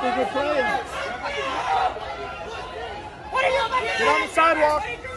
Get on the sidewalk.